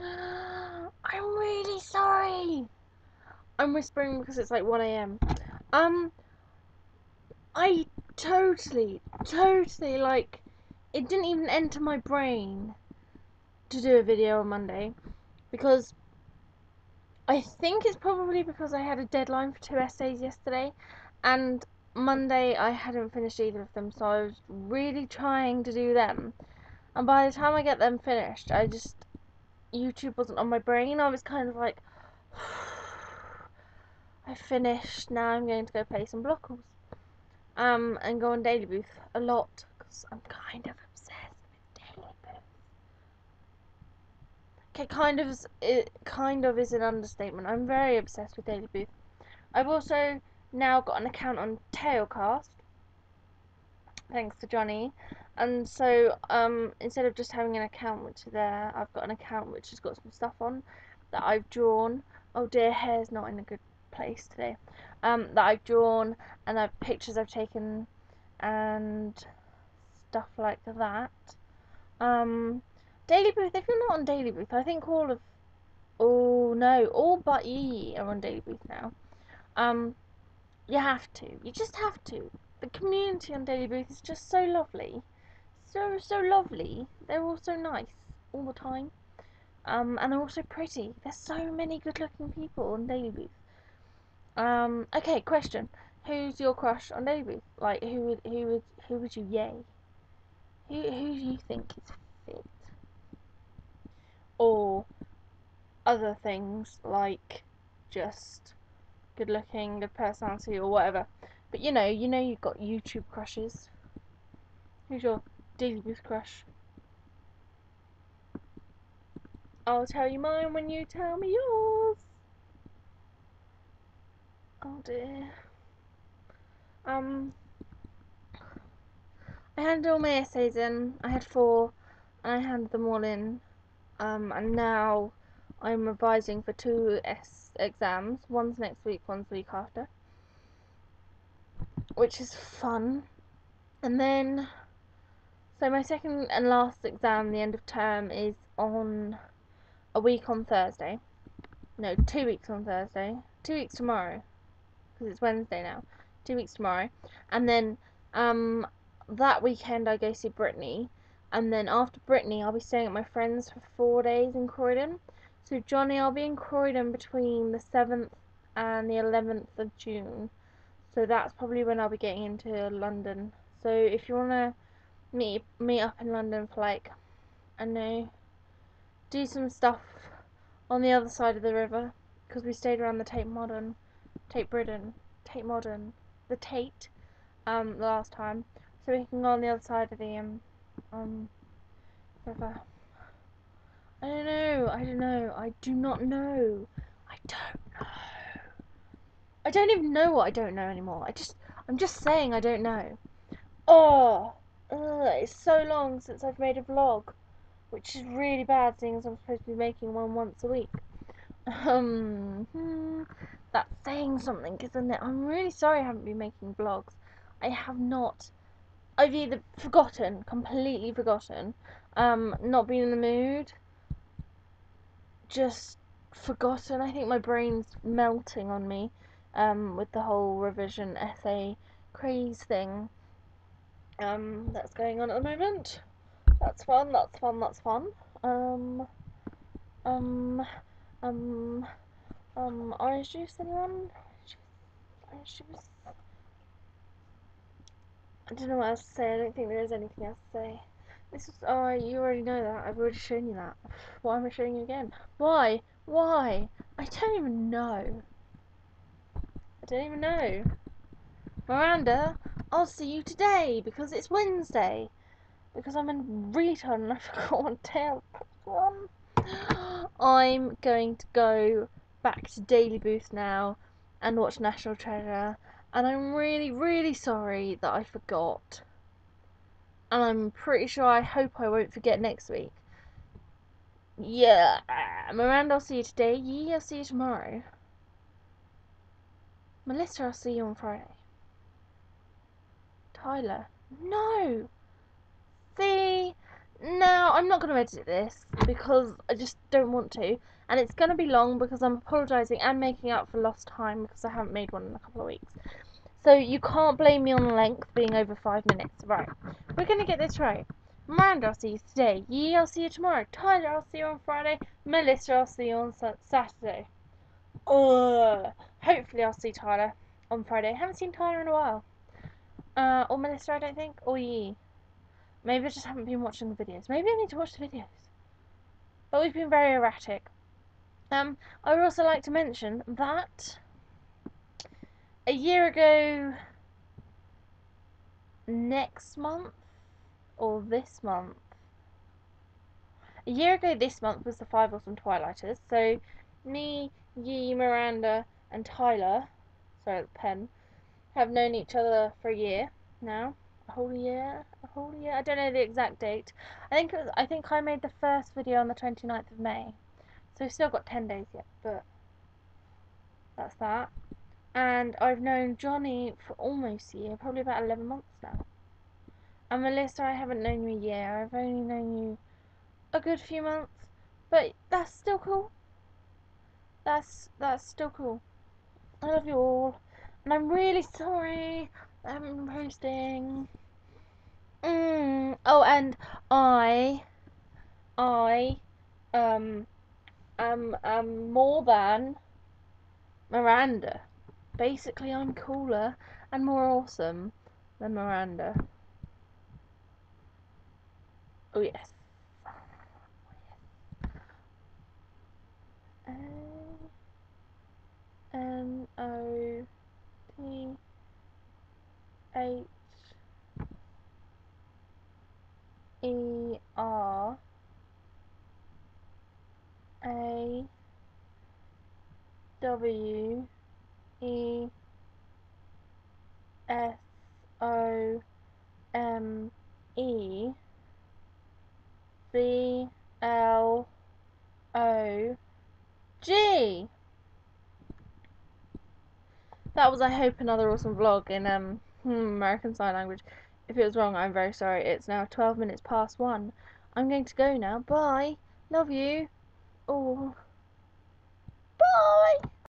I'm really sorry. I'm whispering because it's like 1am. Um, I totally, totally, like, it didn't even enter my brain to do a video on Monday because I think it's probably because I had a deadline for two essays yesterday and Monday I hadn't finished either of them so I was really trying to do them and by the time I get them finished I just YouTube wasn't on my brain I was kind of like I finished now I'm going to go play some blockles um and go on Daily Booth a lot because I'm kind of obsessed with DailyBooth. Okay, kind of it kind of is an understatement. I'm very obsessed with Daily Booth. I've also now got an account on Tailcast, thanks to Johnny. And so um, instead of just having an account which is there, I've got an account which has got some stuff on that I've drawn. Oh dear, hair's not in a good place today. Um, that I've drawn and I've pictures I've taken and stuff like that. Um, Daily Booth, if you're not on Daily Booth, I think all of oh no, all but Yee are on Daily Booth now. Um you have to. You just have to. The community on Daily Booth is just so lovely. So so lovely. They're all so nice all the time. Um and they're also pretty. There's so many good looking people on Daily Booth. Um okay, question. Who's your crush on Daily Booth? Like who would who would who would you yay? Who who do you think is fit? or other things like just good looking, good personality or whatever. But you know, you know you've got YouTube crushes. Who's your Daily Booth crush? I'll tell you mine when you tell me yours. Oh dear. Um, I handed all my essays in. I had four, and I handed them all in um, and now I'm revising for two S exams. One's next week, one's week after, which is fun. And then, so my second and last exam, the end of term, is on a week on Thursday. No, two weeks on Thursday. Two weeks tomorrow, because it's Wednesday now. Two weeks tomorrow, and then um, that weekend I go see Brittany and then after Brittany, I'll be staying at my friend's for four days in Croydon. So Johnny, I'll be in Croydon between the 7th and the 11th of June. So that's probably when I'll be getting into London. So if you want to meet, meet up in London for like, I know, do some stuff on the other side of the river. Because we stayed around the Tate Modern, Tate Britain, Tate Modern, the Tate, um, last time. So we can go on the other side of the, um, um, river. I don't know, I don't know, I do not know. I don't. I don't even know what I don't know anymore. I just, I'm just saying I don't know. Oh, ugh, it's so long since I've made a vlog, which is really bad seeing as I'm supposed to be making one once a week. Um, hmm, that's saying something, isn't it? I'm really sorry I haven't been making vlogs. I have not I've either forgotten, completely forgotten, um, not been in the mood, just forgotten. I think my brain's melting on me um, with the whole revision essay craze thing um, that's going on at the moment. That's fun, that's fun, that's fun. Um, um, um, um, orange juice, anyone? Orange juice? I don't know what else to say. I don't think there is anything else to say. This is. Oh, you already know that. I've already shown you that. Why am I showing you again? Why? Why? I don't even know. I don't even know. Miranda, I'll see you today because it's Wednesday. Because I'm in retard and I forgot what tail one. I'm going to go back to Daily Booth now and watch National Treasure and I'm really, really sorry that I forgot. And I'm pretty sure I hope I won't forget next week. Yeah, Miranda, I'll see you today. Yeah, I'll see you tomorrow. Melissa, I'll see you on Friday. Tyler, no. See, now I'm not going to edit this because I just don't want to, and it's going to be long because I'm apologising and making up for lost time because I haven't made one in a couple of weeks. So you can't blame me on the length being over five minutes. Right, we're going to get this right. Miranda, I'll see you today. Yee, I'll see you tomorrow. Tyler, I'll see you on Friday. Melissa, I'll see you on Saturday. Ugh. Hopefully, I'll see Tyler on Friday. Haven't seen Tyler in a while. Uh, or Melissa, I don't think. Or Yee. Maybe I just haven't been watching the videos. Maybe I need to watch the videos. But we've been very erratic. Um, I would also like to mention that a year ago next month or this month a year ago this month was the Five Awesome Twilighters so me, Yee, Miranda and Tyler sorry pen have known each other for a year now. A whole year? A whole year? I don't know the exact date. I think was, I think I made the first video on the 29th of May. So we've still got 10 days yet but that's that. And I've known Johnny for almost a year probably about 11 months now. And Melissa I haven't known you a year. I've only known you a good few months but that's still cool. That's that's still cool I love you all and I'm really sorry I haven't been posting Mm. Oh, and I, I, um, am, am more than Miranda. Basically, I'm cooler and more awesome than Miranda. Oh, yes. N O T H E R A W E S O M E B L O G. That was, I hope, another awesome vlog in um hmm, American Sign Language. If it was wrong, I'm very sorry. It's now 12 minutes past 1. I'm going to go now. Bye. Love you. Oh. Bye.